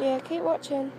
Yeah, keep watching.